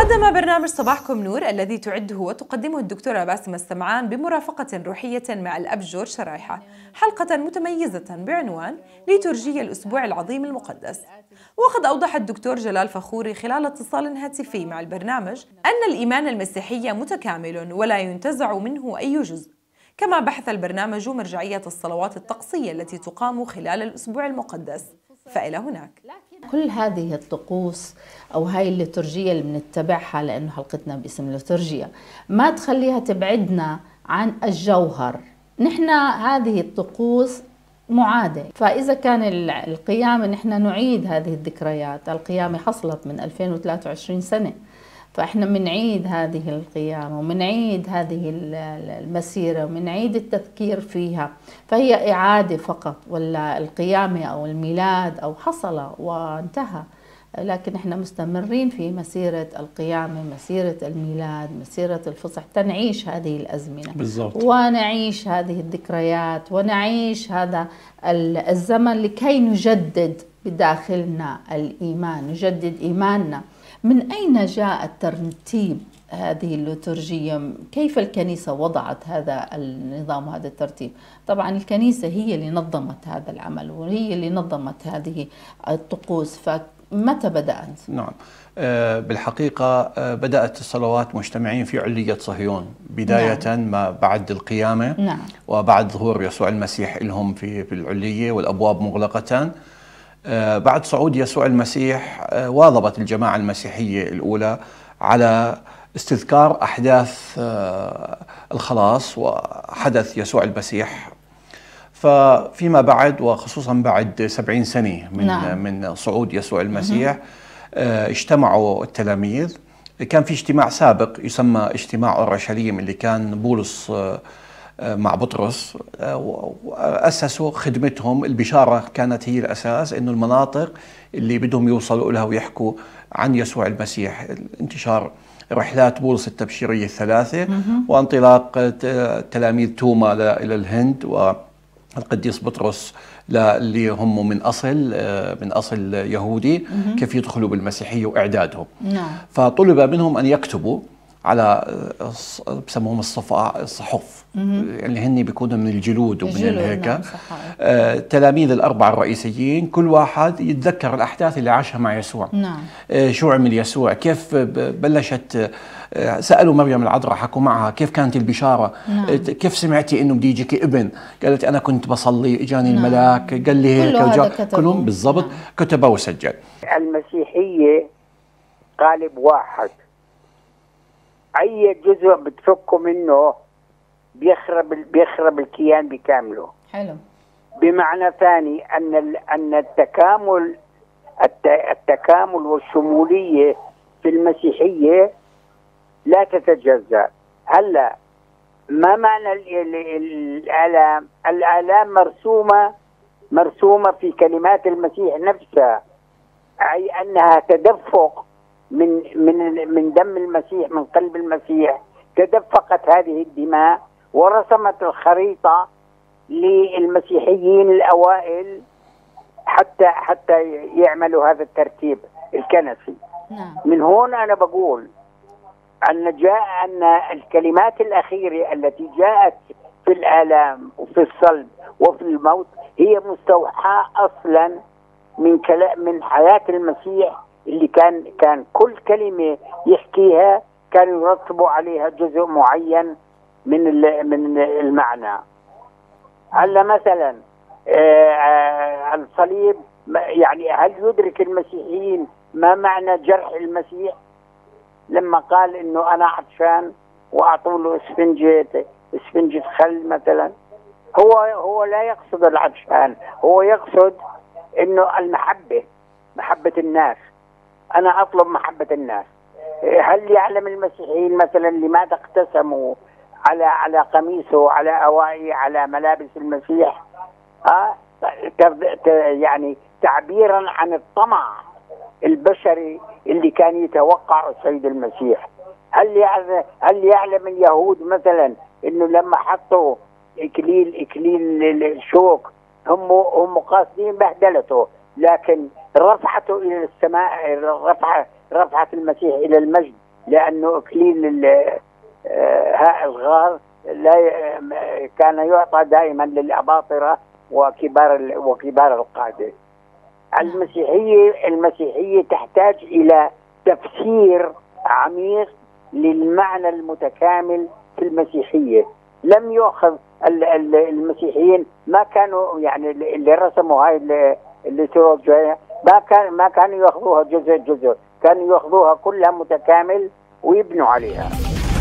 قدم برنامج صباحكم نور الذي تعده وتقدمه الدكتورة باسمة السمعان بمرافقة روحية مع الأب جورج شرايحة حلقة متميزة بعنوان لترجي الأسبوع العظيم المقدس. وقد أوضح الدكتور جلال فخوري خلال اتصال هاتفي مع البرنامج أن الإيمان المسيحي متكامل ولا ينتزع منه أي جزء. كما بحث البرنامج مرجعية الصلوات الطقسية التي تقام خلال الأسبوع المقدس. فإلى هناك. كل هذه الطقوس أو هاي الليتورجية اللي بنتبعها لأنه حلقتنا باسم الليتورجيا ما تخليها تبعدنا عن الجوهر. نحن هذه الطقوس معادة. فإذا كان القيامة نحن نعيد هذه الذكريات. القيامة حصلت من 2023 سنة. فإحنا بنعيد هذه القيامة وبنعيد هذه المسيرة وبنعيد التذكير فيها. فهي إعادة فقط ولا القيامة أو الميلاد أو حصل وانتهى. لكن إحنا مستمرين في مسيرة القيامة مسيرة الميلاد مسيرة الفصح. تنعيش هذه الأزمنة. بالضبط. ونعيش هذه الذكريات ونعيش هذا الزمن لكي نجدد بداخلنا الإيمان نجدد إيماننا. من أين جاء الترتيب هذه الليتورجية كيف الكنيسة وضعت هذا النظام وهذا الترتيب طبعا الكنيسة هي اللي نظمت هذا العمل وهي اللي نظمت هذه الطقوس فمتى بدأت؟ نعم بالحقيقة بدأت الصلوات مجتمعين في علية صهيون بداية نعم. ما بعد القيامة نعم. وبعد ظهور يسوع المسيح لهم في العلية والأبواب مغلقة بعد صعود يسوع المسيح واظبت الجماعة المسيحية الأولى على استذكار أحداث الخلاص وحدث يسوع المسيح. ففيما بعد وخصوصا بعد سبعين سنة من, نعم. من صعود يسوع المسيح اجتمعوا التلاميذ. كان في اجتماع سابق يسمى اجتماع اورشليم اللي كان بولس مع بطرس وأسسوا خدمتهم. البشارة كانت هي الأساس أنه المناطق اللي بدهم يوصلوا لها ويحكوا عن يسوع المسيح. انتشار رحلات بولس التبشيرية الثلاثة وانطلاق تلاميذ توما إلى الهند والقديس بطرس اللي هم من أصل من أصل يهودي كيف يدخلوا بالمسيحية وإعدادهم. نعم. فطلب منهم أن يكتبوا على بسموهم الصحف. اللي هن بيكونوا من الجلود ومن الجلود، هيك. نعم، آه تلاميذ الأربعة الرئيسيين كل واحد يتذكر الأحداث اللي عاشها مع يسوع. نعم. آه شو عمل يسوع؟ كيف بلشت آه سألوا مريم العذراء حكوا معها كيف كانت البشارة؟ نعم. آه كيف سمعتي إنه بده يجيك ابن؟ قالت أنا كنت بصلي إجاني نعم. الملاك قال لي هيك كله. كلهم بالضبط نعم. كتبه وسجل. المسيحية قالب واحد. أي جزء بتفكوا منه بيخرب بيخرب الكيان بكامله. حلو. بمعنى ثاني أن ال- أن التكامل الت- التكامل والشمولية في المسيحية لا تتجزأ. هلأ ما معنى ال- ال- الآلام؟ الآلام مرسومة مرسومة في كلمات المسيح نفسها أي أنها تدفق من من من دم المسيح من قلب المسيح تدفقت هذه الدماء ورسمت الخريطة للمسيحيين الأوائل حتى حتى يعملوا هذا الترتيب الكنسي. نعم. من هون أنا بقول أن جاء أن الكلمات الأخيرة التي جاءت في الآلام وفي الصلب وفي الموت هي مستوحاة أصلا من كلام من حياة المسيح اللي كان كان كل كلمة يحكيها كانوا يرتبوا عليها جزء معين من من المعنى. هلا مثلا آه، آه، الصليب يعني هل يدرك المسيحيين ما معنى جرح المسيح؟ لما قال إنه أنا عطشان واعطوا له إسفنجة إسفنجة خل مثلا هو هو لا يقصد العطشان هو يقصد إنه المحبة محبة الناس. أنا أطلب محبة الناس. هل يعلم المسيحيين مثلا لماذا اقتسموا على على قميصه على أوائي على ملابس المسيح؟ ت- يعني تعبيرا عن الطمع البشري اللي كان يتوقعه السيد المسيح. هل يعلم هل يعلم اليهود مثلا إنه لما حطوا إكليل إكليل الشوك هم هم قاصدين بهدلته لكن رفعته إلى السماء رفع رفعت المسيح إلى المجد لأنه أكليل هاء الغار لا كان يعطى دائما للأباطرة وكبار وكبار القادة. المسيحية المسيحية تحتاج إلى تفسير عميق للمعنى المتكامل في المسيحية لم يؤخذ المسيحيين ما كانوا يعني اللي رسموا هاي الليتولوجيا ما كان ما كانوا ياخذوها جزء جزء كانوا ياخذوها كلها متكامل ويبنوا عليها.